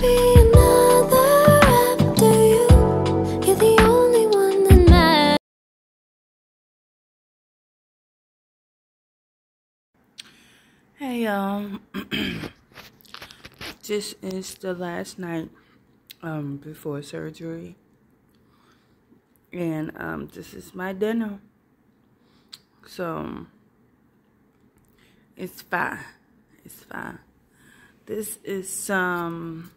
Hey y'all. this is the last night um before surgery. And um this is my dinner. So it's fine. It's fine. This is some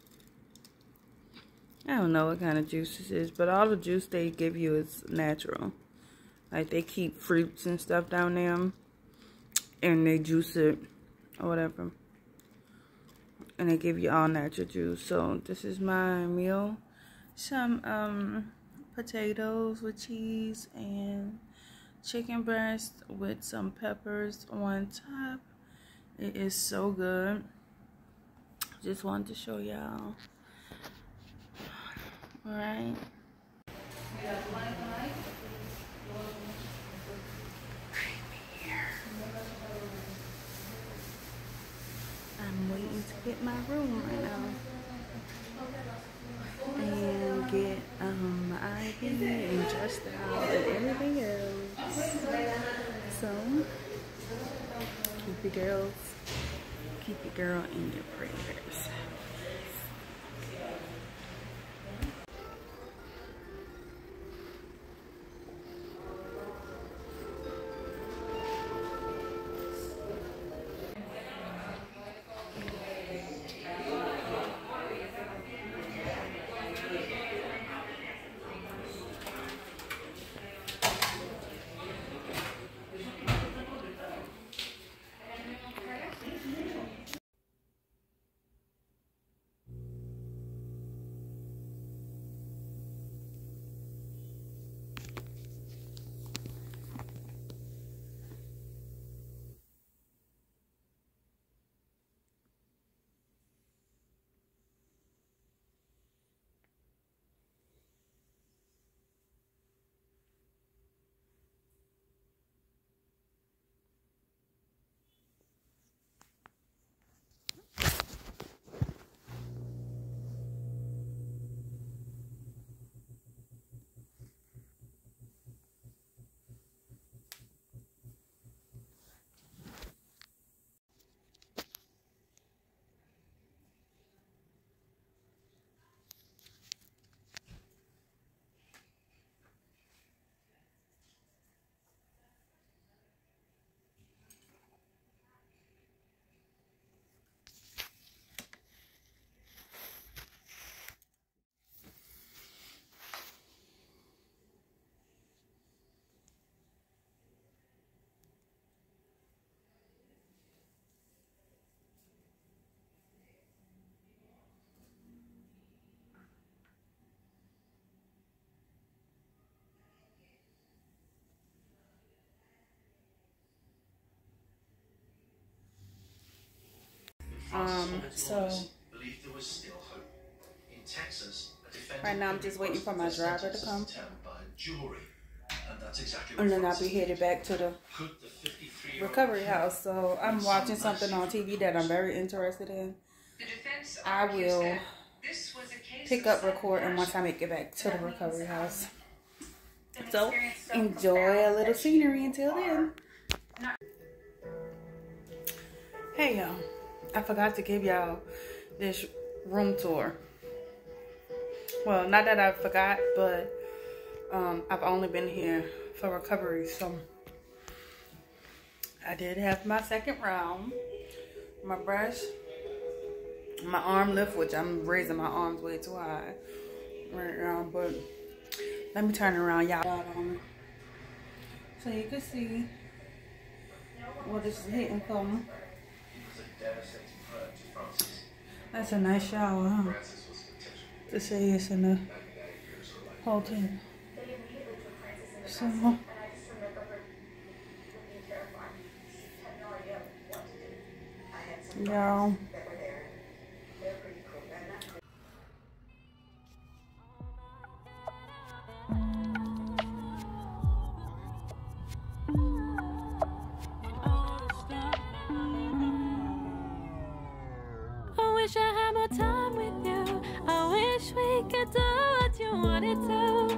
I don't know what kind of juice this is, but all the juice they give you is natural. Like they keep fruits and stuff down there and they juice it or whatever. And they give you all natural juice. So this is my meal. Some um potatoes with cheese and chicken breast with some peppers on top. It is so good. Just wanted to show y'all. Alright. I'm waiting to get my room right now. And get um my IV and just out and everything else. So keep your girls, keep your girl in your prayers. Um, a defendant Right now I'm just waiting for my driver to come. And that's exactly and what then I'll be headed back to the 53-year-old recovery house. So I'm watching something on TV that I'm very interested in. I will that this was a case Pick up sudden recording once I make it back to the recovery house. So enjoy a little scenery until then. Hey y'all, I forgot to give y'all this room tour. Well, not that I forgot, but um, I've only been here for recovery, so I did have my second round. My breast, my arm lift, which I'm raising my arms way too high right now, but let me turn around, y'all. So you can see what is hitting from. That's a nice shower, huh? To say it's in the hotel. So, y'all. I wanted to.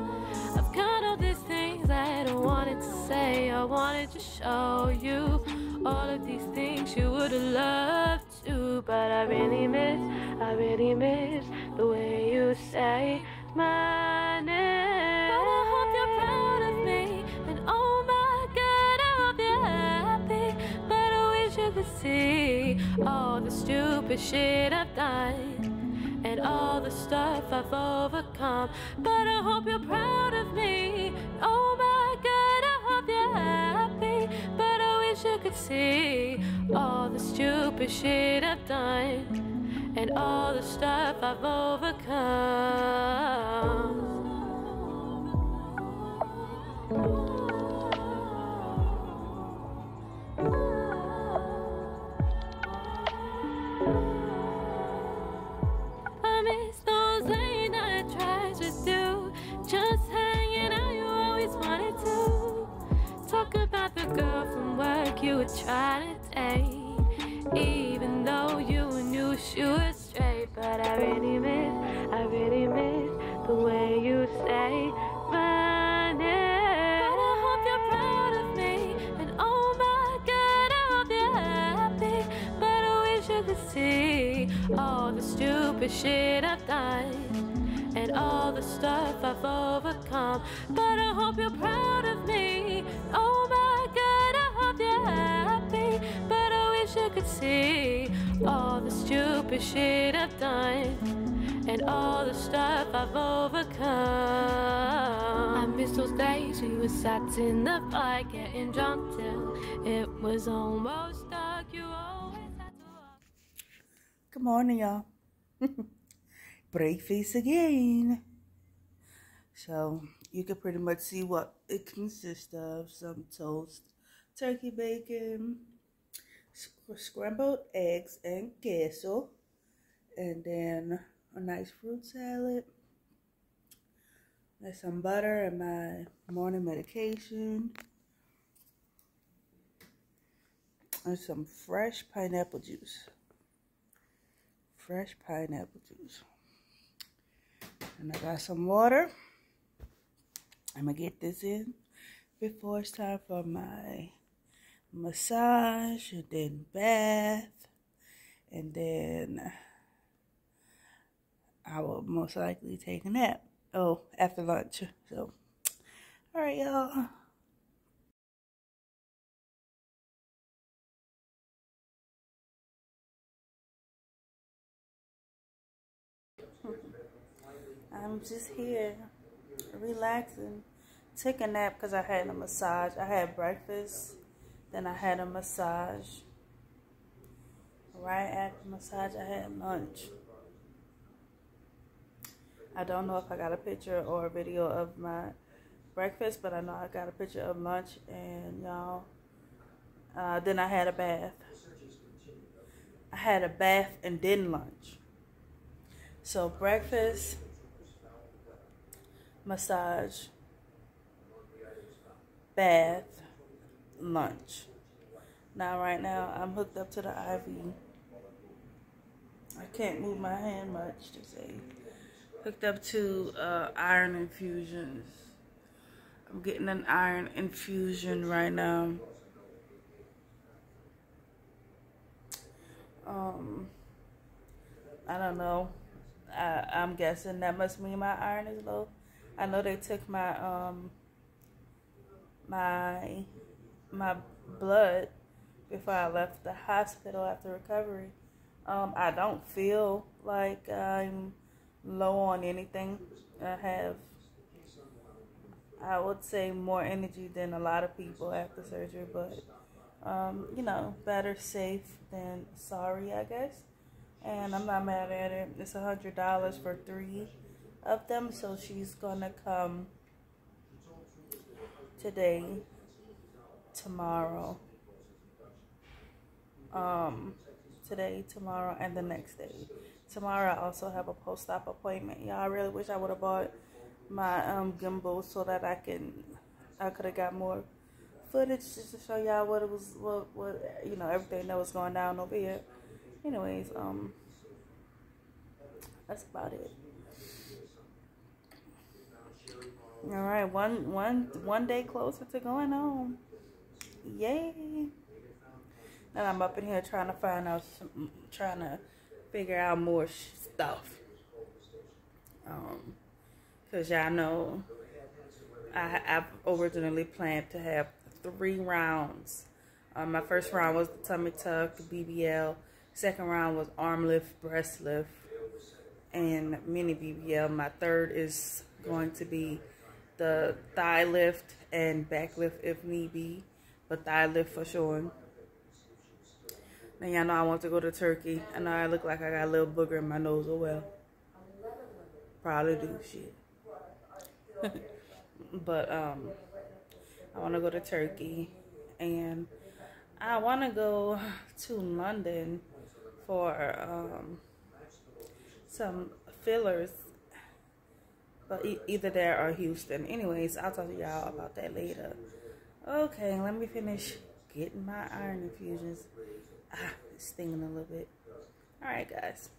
I've got all these things I wanted to say. I wanted to show you all of these things you would have loved to. But I really miss, I really miss the way you say my name. But I hope you're proud of me. And oh my god, I hope you're happy. But I wish you could see all the stupid shit I've done all the stuff I've overcome. But I hope you're proud of me. Oh my God, I hope you're happy. But I wish you could see all the stupid shit I've done and all the stuff I've overcome. You were trying to date. Even though you knew she was straight. But I really miss, I really miss the way you say my name. But I hope you're proud of me. And oh my god, I hope you're happy. But I wish you could see all the stupid shit I've done and all the stuff I've overcome. But I hope you're proud of me. Oh see all the stupid shit I've done and all the stuff I've overcome. I miss those days we were sat in the park getting drunk till it was almost dark. You always had to walk. Good morning, y'all. Breakfast again. So you can pretty much see what it consists of: some toast, turkey bacon, scrambled eggs and queso, and then a nice fruit salad. There's some butter and my morning medication. And some fresh pineapple juice fresh pineapple juice. And I got some water. I'm gonna get this in before it's time for my massage and then bath and then I will most likely take a nap. Oh, after lunch. So, all right, y'all. I'm just here relaxing. Took a nap because I had a massage. I had breakfast, then I had a massage. Right after massage, I had lunch. I don't know if I got a picture or a video of my breakfast, but I know I got a picture of lunch and y'all. Uh, then I had a bath. I had a bath and then lunch. So breakfast, massage, bath, lunch. Now right now I'm hooked up to the IV. I can't move my hand much to say. Hooked up to uh, iron infusions. I'm getting an iron infusion right now. Um, I don't know. I, I'm guessing that must mean my iron is low. I know they took my um my my blood before I left the hospital after recovery. Um, I don't feel like I'm low on anything. I have, I would say, more energy than a lot of people after surgery, but um, you know, better safe than sorry, I guess. And I'm not mad at it. It's a hundred dollars for three of them, so she's gonna come today, tomorrow, um, today, tomorrow, and the next day. Tomorrow I also have a post-op appointment. Yeah, I really wish I would have bought my um gimbal so that I can, I could have got more footage just to show y'all what it was, what, what, you know, everything that was going down over here. Anyways, um, that's about it. All right, one one one day closer to going home. Yay! And I'm up in here trying to find out, some, trying to figure out more stuff. Um, cause y'all know, I I've originally planned to have three rounds. Um, my first round was the tummy tuck, the BBL. Second round was arm lift, breast lift, and mini BBL. My third is going to be the thigh lift and back lift if need be, but thigh lift for sure. Now y'all know I want to go to Turkey. I know I look like I got a little booger in my nose. Oh well. Probably do shit. but um, I want to go to Turkey, and I want to go to London for um some fillers but either there or Houston. Anyways, I'll talk to y'all about that later. Okay, let me finish getting my iron infusions. Ah, it's stinging a little bit. All right, guys.